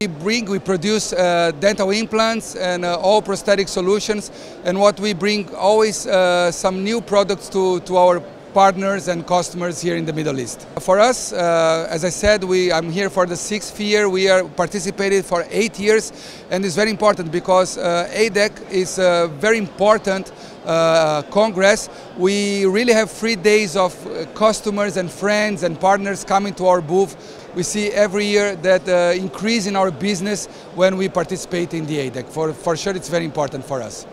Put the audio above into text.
We bring, we produce uh, dental implants and uh, all prosthetic solutions, and what we bring always uh, some new products to, to our partners and customers here in the Middle East. For us, uh, as I said, we, I'm here for the sixth year. We are participated for eight years, and it's very important because uh, AEEDC is a very important uh, congress. We really have three days of uh, customers and friends and partners coming to our booth. We see every year that uh, increase in our business when we participate in the AEEDC. For, for sure, it's very important for us.